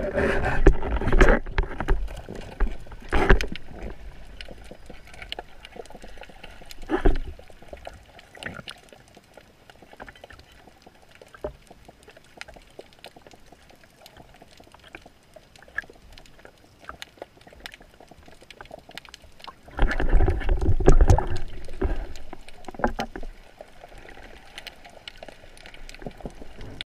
Yeah.